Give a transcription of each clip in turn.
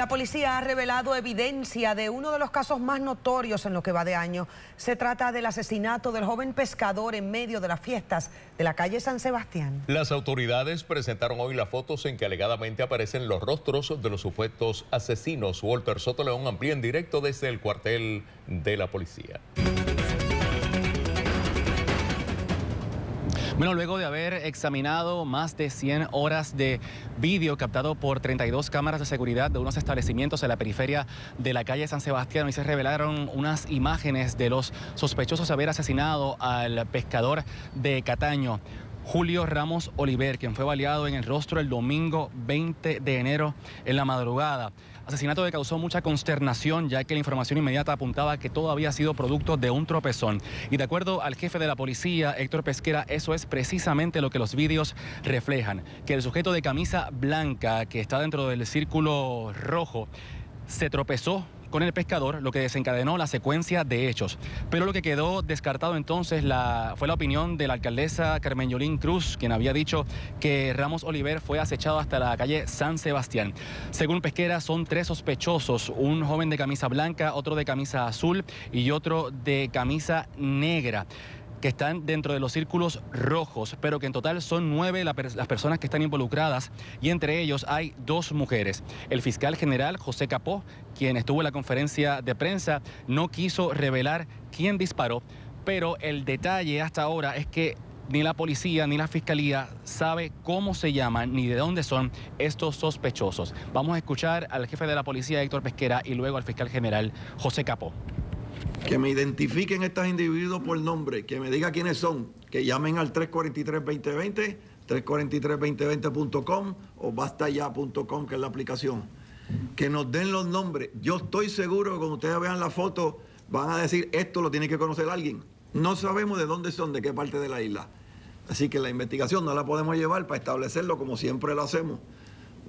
La policía ha revelado evidencia de uno de los casos más notorios en lo que va de año. Se trata del asesinato del joven pescador en medio de las fiestas de la calle San Sebastián. Las autoridades presentaron hoy las fotos en que alegadamente aparecen los rostros de los supuestos asesinos. Walter Soto León amplía en directo desde el cuartel de la policía. Bueno, luego de haber examinado más de 100 horas de vídeo captado por 32 cámaras de seguridad de unos establecimientos en la periferia de la calle San Sebastián, y se revelaron unas imágenes de los sospechosos de haber asesinado al pescador de Cataño. Julio Ramos Oliver, quien fue baleado en el rostro el domingo 20 de enero en la madrugada. Asesinato que causó mucha consternación ya que la información inmediata apuntaba que todo había sido producto de un tropezón. Y de acuerdo al jefe de la policía, Héctor Pesquera, eso es precisamente lo que los vídeos reflejan. Que el sujeto de camisa blanca que está dentro del círculo rojo se tropezó con el pescador, lo que desencadenó la secuencia de hechos. Pero lo que quedó descartado entonces fue la opinión de la alcaldesa Carmen Yolín Cruz, quien había dicho que Ramos Oliver fue acechado hasta la calle San Sebastián. Según Pesquera, son tres sospechosos, un joven de camisa blanca, otro de camisa azul y otro de camisa negra que están dentro de los círculos rojos, pero que en total son nueve las personas que están involucradas y entre ellos hay dos mujeres. El fiscal general José Capó, quien estuvo en la conferencia de prensa, no quiso revelar quién disparó, pero el detalle hasta ahora es que ni la policía ni la fiscalía sabe cómo se llaman ni de dónde son estos sospechosos. Vamos a escuchar al jefe de la policía, Héctor Pesquera, y luego al fiscal general José Capó que me identifiquen estos individuos por nombre, que me diga quiénes son, que llamen al 343-2020, 343-2020.com o bastaya.com, que es la aplicación. Que nos den los nombres. Yo estoy seguro que cuando ustedes vean la foto van a decir, esto lo tiene que conocer alguien. No sabemos de dónde son, de qué parte de la isla. Así que la investigación no la podemos llevar para establecerlo como siempre lo hacemos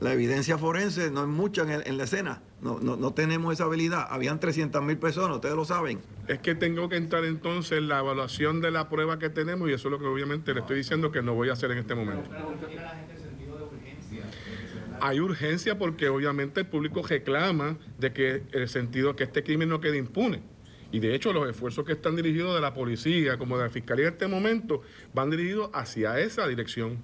la evidencia forense no es mucha en, la escena. No, no, tenemos esa habilidad. Habían 300 mil personas, ustedes lo saben. Es que tengo que entrar entonces en la evaluación de la prueba que tenemos y eso es lo que obviamente le estoy diciendo que no voy a hacer en este momento. Hay urgencia porque obviamente el público reclama de que el sentido que este crimen no quede impune. Y de hecho los esfuerzos que están dirigidos de la policía como de la fiscalía en este momento van dirigidos hacia esa dirección.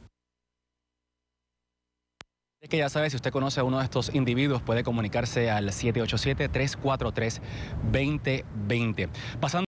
Que ya sabe, si usted conoce a uno de estos individuos, puede comunicarse al 787-343-2020. Pasando